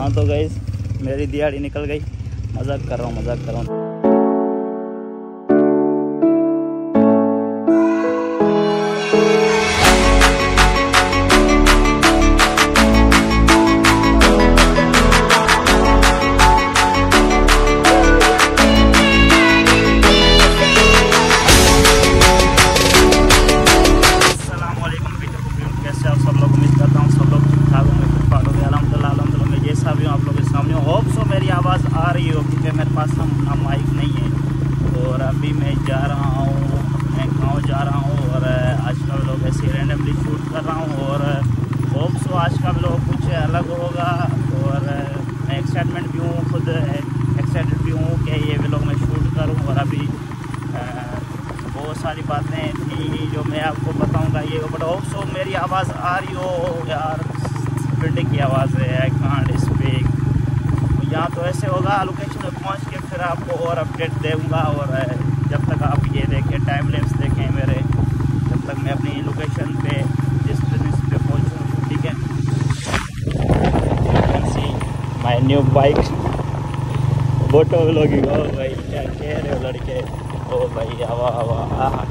हाँ तो गई मेरी दिहाड़ी निकल गई। मज़ाक कर रहा हूँ, मज़ाक कर रहा हूँ। आवाज़ है आई स्पीक यहाँ तो ऐसे होगा लोकेशन में पहुँच के फिर आपको और अपडेट दूँगा और जब तक आप ये देखें टाइम लेंस देखें मेरे, जब तक मैं अपनी लोकेशन पे जिस बिज़नेस पे पहुँचूँ, ठीक है? My new bike photo vlogging ओ भाई, क्या कह रहे हो लड़के? ओ भाई, हवा हवा, आहा।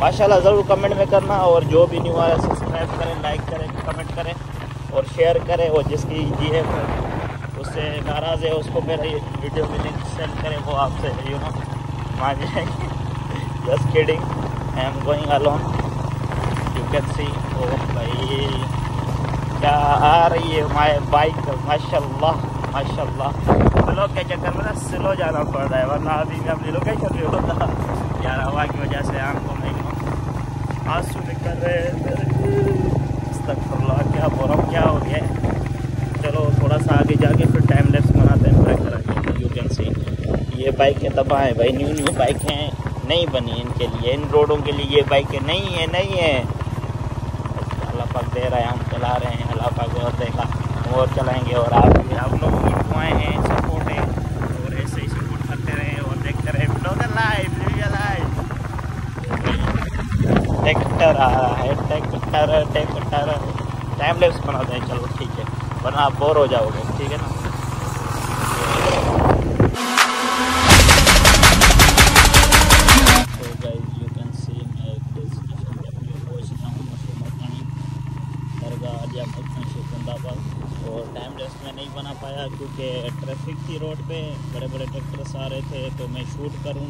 माशाल्लाह। ज़रूर कमेंट में करना और जो भी न्यू आया करें लाइक करें कमेंट करें और शेयर करें और जिसकी ये है, उससे नाराज़ है, उसको मेरा ये वीडियो की लिंक सेंड करें, वो आपसे यू नो मान जाएँगे। Just kidding I am going alone you can see ओ भाई, क्या आ रही है माय बाइक माशाल्लाह माशाल्लाह। स्लो के चक्कर में ना स्लो जाना पड़ रहा है, वरना अभी मैं अपनी लोकेशन पे होता यार, हवा की वजह से आम को में आँसू निकल रहे हैं अस्तगफुरुल्लाह क्या बोल रहा हूँ क्या हो गया है चलो थोड़ा सा आगे जाके फिर टाइम लेप्स बनाते हैं ट्रैक करेंगे यू कैन बाइकें तबाह हैं भाई, न्यू न्यू बाइकें नहीं बनी इनके लिए, इन रोडों के लिए ये बाइकें नहीं है नहीं है। अल्लाह पाक दे रहा है, हम चला रहे हैं अल्लाह पाक और देगा और चलाएँगे, और आप भी, आप लोगों की दुआएँ हैं सपोर्ट है। और ऐसे ही सपोर्ट करते रहें और देखते रहें ट्रैक्टर आ रहा है ट्रैक्टर ट्रैक्टर टाइम लेप्स बनाते हैं चलो, ठीक है। वरना आप बोर हो जाओगे, ठीक है ना तो गाइस यू कैन सी मैं एक डेस्टिनेशन पे अपनी पहुँच रहा हूँ मशहूर मकानी दरगाह आलिया मकान शेखुंदाबाद और टाइम लेप्स में नहीं बना क्योंकि ट्रैफ़िक थी रोड पे बड़े बड़े ट्रैक्टर्स आ रहे थे तो मैं शूट करूँ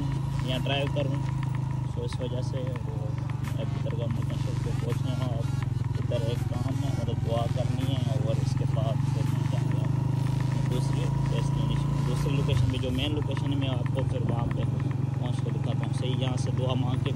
या ड्राइव करूँ तो इस वजह से वो दरगाह मकान शेख पे पहुँचना है और इधर एक काम है मतलब दुआ करनी है और इसके बाद फिर मैं जाऊँगा। दूसरी डेस्टिनेशन दूसरी लोकेशन पे जो मेन लोकेशन में आपको फिर वहाँ पे पहुँच के दिखाता हूँ। सही, यहाँ से दुआ मांग के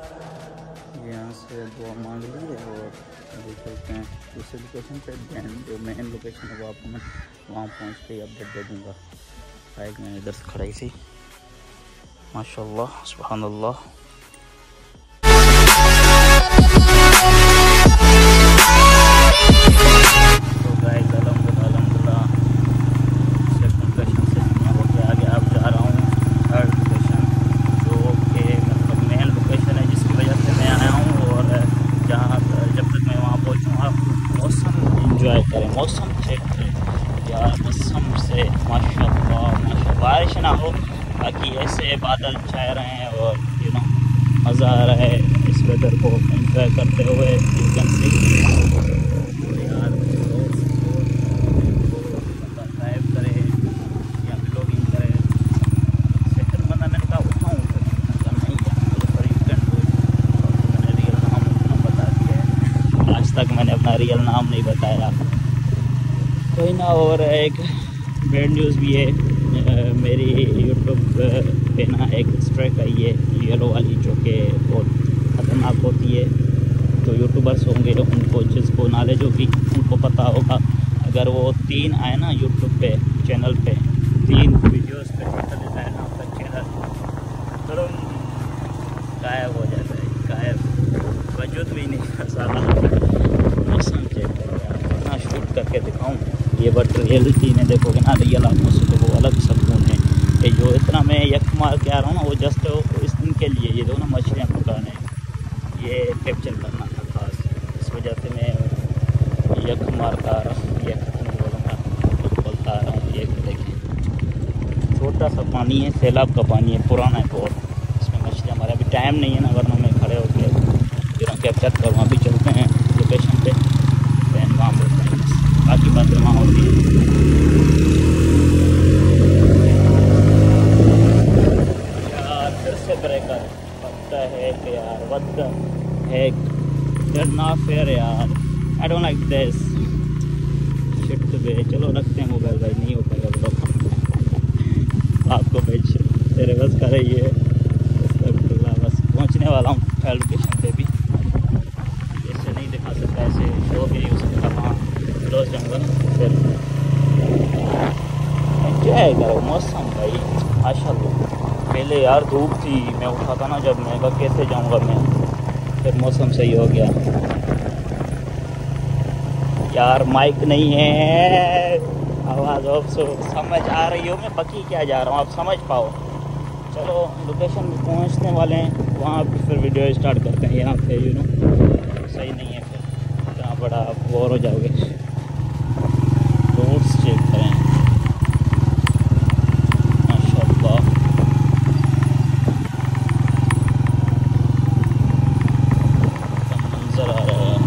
यहाँ से दुआ मांग ली है और अभी चलते हैं, दूसरे लोकेशन पे दैन जो मेन लोकेशन है वो आपको मैं वहाँ पहुँच के ही अपडेट दे दूँगा। बाइक मैंने इधर से खड़ाई थी माशा सुबहान बाकी ऐसे बादल छाए रहे हैं और यू नो मज़ा आ रहा है इस वेदर को इंजॉय करते हुए तक मैंने अपना रियल नाम नहीं बताया। कोई ना, और एक बैड न्यूज़ भी है। मेरी यूट्यूब पे ना एक स्ट्राइक आई है येलो वाली, जो कि बहुत ख़तरनाक होती है। जो यूट्यूबर्स होंगे, उनको जिसको नॉलेज होगी, उनको पता होगा। अगर वो तीन आए ना यूट्यूब पे चैनल पे, तीन वीडियोस पे टोटल ना आपका चैनल तुरंत गायब हो जाता है, गायब। वजूद भी नहीं साला। मौसम चेक शूट करके दिखाऊँ। ये बट रियलिटी में देखोगे ना रियल आँखों से तो वो अलग सकून है ये जो इतना मैं यक मार के आ रहा हूँ ना, वो जस्ट इस दिन के लिए ये दो ना मछलियाँ पकाने ये कैप्चर करना था खास। इस वजह से मैं यक मार का आ रहा हूँ यक बोलता आ रहा हूँ, ये देखें। छोटा सा पानी है, सैलाब का पानी है, पुराना है बहुत। इसमें मछलियाँ, हमारे अभी टाइम नहीं है ना, वरना मैं खड़े होकर कैप्चर कर वहाँ भी चलते हैं लोकेशन पे दैन वहाँ मिलते हैं बाकी बातें वहाँ होती हैं यार फिर से ब्रेकर पता है कि यार what the heck that not fair यार I don't like this shit बे चलो रखते हैं मोबाइल भाई नहीं हो पाएगा ब्लॉग आपको भेज तेरे बस कर रही है बस पहुँचने वाला हूँ लोकेशन पे भी। ऐसे नहीं दिखा सकता, ऐसे शो भी नहीं हो सकता। वहाँ क्लोज जाऊँगा ना फिर एंजॉय करो, मौसम भाई, माशाल्लाह। पहले यार धूप थी, मैं उठा था ना जब, मैं कहा, कैसे जाऊँगा मैं? फिर मौसम सही हो गया। यार माइक नहीं है। आवाज़ सो समझ आ रही हो, मैं पकी क्या जा रहा हूँ, आप समझ पाओ। चलो लोकेशन पे पहुँचने वाले हैं, वहाँ पर फिर वीडियो स्टार्ट करते हैं यहाँ पे यू नो सही नहीं है फिर, इतना बड़ा बोर हो जाओगे रोड्स चेक करें माशाल्लाह मंजर आ रहा है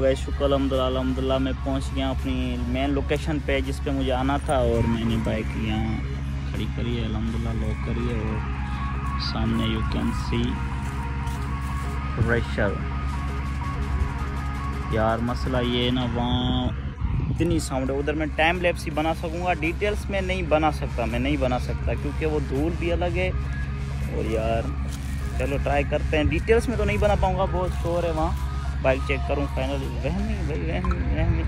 गए शुक्र अलहमदिल्ला अलहमदिल्ला मैं पहुँच गया अपनी मेन लोकेशन पे जिस पे मुझे आना था और मैंने बाइक यहाँ खड़ी करी है, अलहमदिल्ला लॉक करी है और सामने यू कैन सी प्रेशर यार मसला ये है ना, वहाँ इतनी साउंड है, उधर मैं टाइम लैप्स ही बना सकूँगा डिटेल्स में नहीं बना सकता, मैं नहीं बना सकता, क्योंकि वो धूल भी अलग है। और यार, चलो ट्राई करते हैं डिटेल्स में तो नहीं बना पाऊँगा, बहुत शोर है वहाँ। बाइक चेक करूँ फाइनल रहमी भाई रहमी रहमी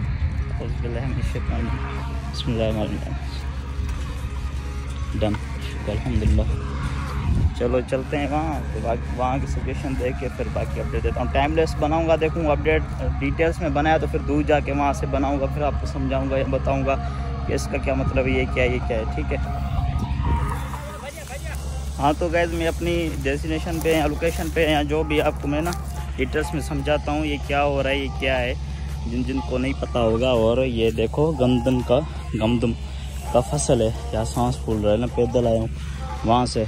डन शुक्र अलहमदिल्ला चलो, चलते हैं वहाँ। तो वहाँ की सिचुएशन देख के फिर बाकी अपडेट देता हूँ। टाइमलेस बनाऊँगा देखूँगा अपडेट डिटेल्स में बनाया तो फिर दूर जाके वहाँ से बनाऊँगा, फिर आपको समझाऊँगा या बताऊँगा कि इसका क्या मतलब ये क्या ये क्या है, ठीक है? हाँ तो गैज़ मैं अपनी डेस्टिनेशन पे या लोकेशन पे या जो भी आपको मैं ना डिटेल्स में समझाता हूँ, ये क्या हो रहा है, ये क्या है। जिन जिन को नहीं पता होगा, और ये देखो, गंदम का, गमदम का फ़सल है। या सांस फूल रहा है ना, पैदल आया हूँ। वहाँ से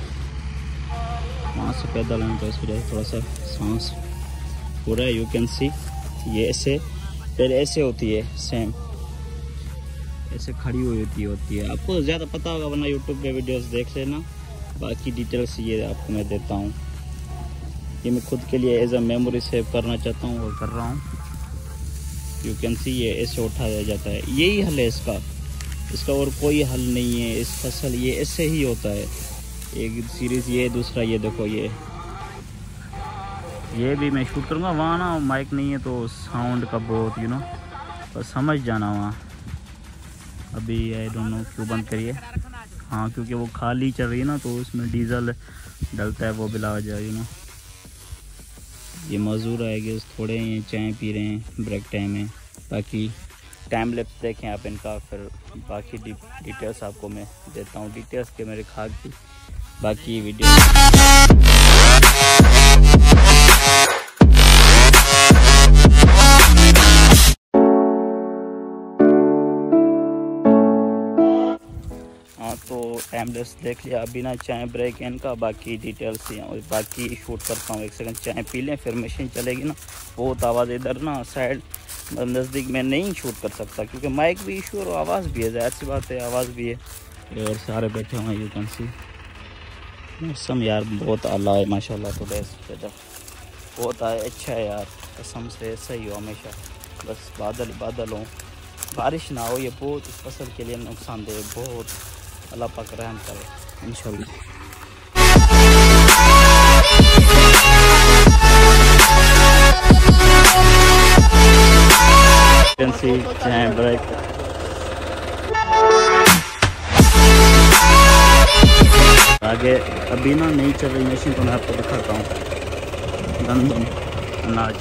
वहाँ से पैदल आया तो इस वजह से थोड़ा सा सांस हो रहा है। यू कैन सी ये ऐसे, पहले ऐसे होती है सेम ऐसे खड़ी हुई होती होती है। आपको ज़्यादा पता होगा, वरना यूट्यूब पे वीडियोस देख लेना। बाकी डिटेल्स ये आपको मैं देता हूँ। ये मैं खुद के लिए एज अ मेमोरी सेव करना चाहता हूँ और कर रहा हूँ। यू कैन सी ये ऐसे उठाया जाता है। यही हल है इसका। इसका और कोई हल नहीं है। इस फ़सल ये ऐसे ही होता है। एक सीरीज़ ये, दूसरा ये देखो ये। ये भी मैं शूट करूँगा। वहाँ ना माइक नहीं है तो साउंड का बहुत यू नो बस समझ जाना वहाँ। अभी आई डोंट नो क्यों बंद करिए। हाँ क्योंकि वो खाली चल रही है ना तो उसमें डीजल डलता है, वो बिला जाए यू नो ये मज़दूर आएँगे थोड़े हैं चाय पी रहे हैं ब्रेक टाइम में बाकी टाइम लेप्स देखें आप इनका, फिर बाकी डिटेल्स आपको मैं देता हूँ। डिटेल्स के मेरे खाक की बाकी वीडियो तो टाइम लेस देख लिया, अभी ना चाय ब्रेक है इनका बाकी डिटेल्स ही और बाकी शूट करता हूँ, एक सेकंड चाय पी लें, फिर मशीन चलेगी ना, बहुत आवाज़ इधर ना साइड नज़दीक में नहीं शूट कर सकता, क्योंकि माइक भी इशू और आवाज़ भी है, ज़ाहिर सी बात है, आवाज़ भी है। और सारे बैठे हुए यू कैन सी मौसम यार, बहुत आला है, माशाल्लाह तो वेदर बहुत आए अच्छा है यार, कसम से, ऐसा ही हमेशा। बस बादल बादल हो। बारिश ना हो, ये बहुत फ़सल के लिए नुकसानदेह बहुत। अल्लाह पाक रहम करे, इंशाल्लाह। आगे, अभी ना नहीं चल रही मशीन तो मैं आपको दिखाता हूँ। गंदम अनाज।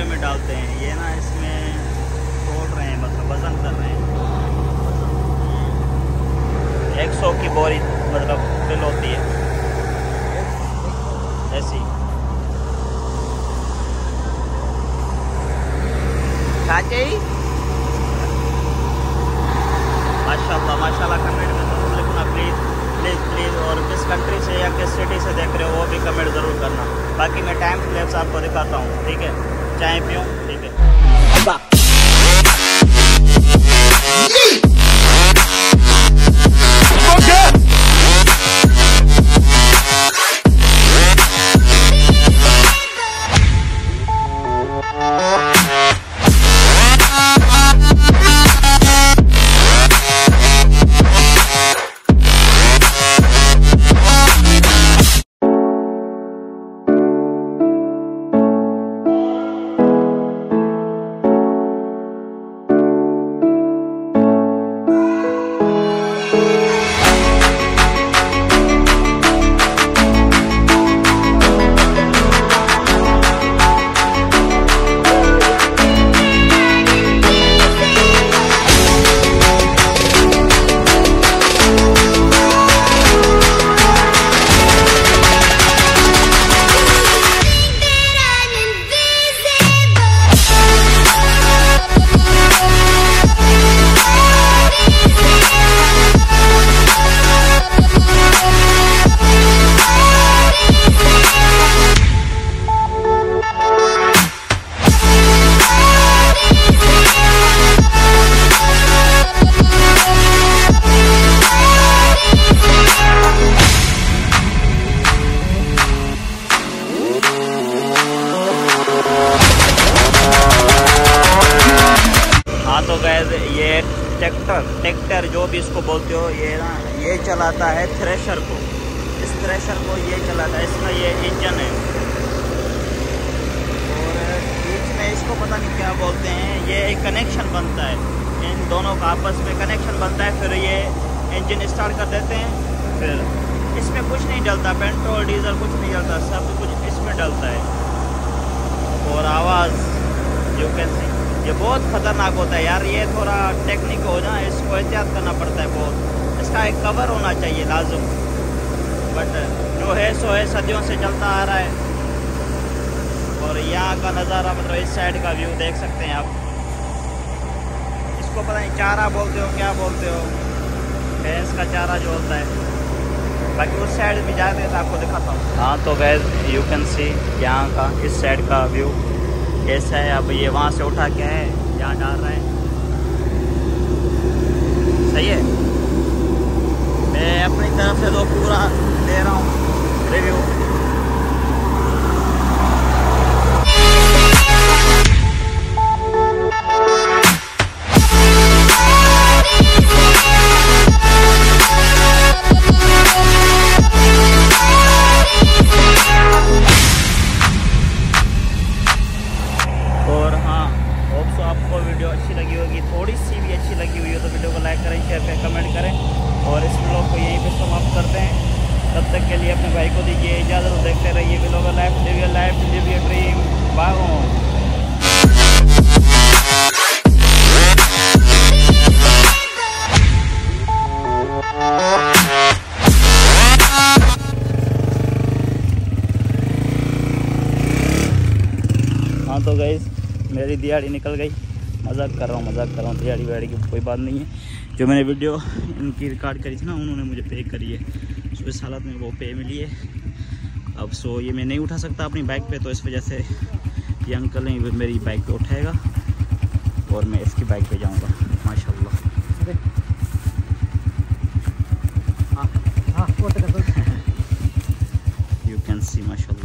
ना में डालते हैं। ये ना इसमें तोड़ रहे हैं मतलब वज़न कर रहे हैं। एक सौ की बोरी मतलब फिल होती है। ऐसी। चाची माशाल्लाह माशाल्लाह कमेंट में ज़रूर लिखना प्लीज़ प्लीज़ प्लीज़ और किस कंट्री से या किस सिटी से देख रहे हो वो भी कमेंट ज़रूर करना। बाकी मैं टाइम फ्लेप्स आपको दिखाता हूँ ठीक है? चाय पीऊँ ट्रैक्टर ट्रैक्टर जो भी इसको बोलते हो, ये ना, ये चलाता है थ्रेशर को। इस थ्रेशर को ये चलाता है, इसका ये इंजन है। और बीच में इसको पता नहीं क्या बोलते हैं, ये एक कनेक्शन बनता है। इन दोनों का आपस में कनेक्शन बनता है, फिर ये इंजन स्टार्ट कर देते हैं, फिर इसमें कुछ नहीं डलता पेट्रोल डीजल कुछ नहीं डलता, सब कुछ इसमें डलता है। और आवाज़ यू कैन सी ये बहुत ख़तरनाक होता है यार, ये थोड़ा टेक्निक हो ना, इसको एहतियात करना पड़ता है बहुत। इसका एक कवर होना चाहिए, लाजम। बट जो है सो है, सदियों से चलता आ रहा है। और यहाँ का नज़ारा मतलब इस साइड का व्यू देख सकते हैं आप। इसको पता नहीं, चारा बोलते हो, क्या बोलते हो? भैंस का चारा जो होता है। बाकी उस साइड भी जाते हैं तो आपको दिखाता हूँ। हाँ तो गैस यू कैन सी यहाँ का, इस साइड का व्यू कैसा है, अब ये वहाँ से उठा के है यहाँ डाल रहे हैं। सही है? मैं अपनी तरफ़ से तो पूरा दे रहा हूँ। रिव्यू आपको वीडियो अच्छी लगी होगी, थोड़ी सी भी अच्छी लगी हुई हो तो वीडियो को लाइक करें शेयर करें कमेंट करें। और इस ब्लॉग को यहीं पे समाप्त करते हैं। तब तक के लिए अपने भाई को दीजिए इजाज़त, देखते रहिए blog life live your life live your dream bye तो गई मेरी दिहाड़ी निकल गई। मज़ाक कर रहा हूँ मज़ाक कर रहा हूँ दिहाड़ी वाड़ी की कोई बात नहीं है। जो मैंने वीडियो इनकी रिकॉर्ड करी थी ना उन्होंने मुझे पे करी है। सो इस हालत में वो पे मिली है। अब सो ये मैं नहीं उठा सकता अपनी बाइक पे तो इस वजह से ये अंकल ने मेरी बाइक पे उठाएगा और मैं इसकी बाइक पे जाऊँगा माशा यू कैन सी माशा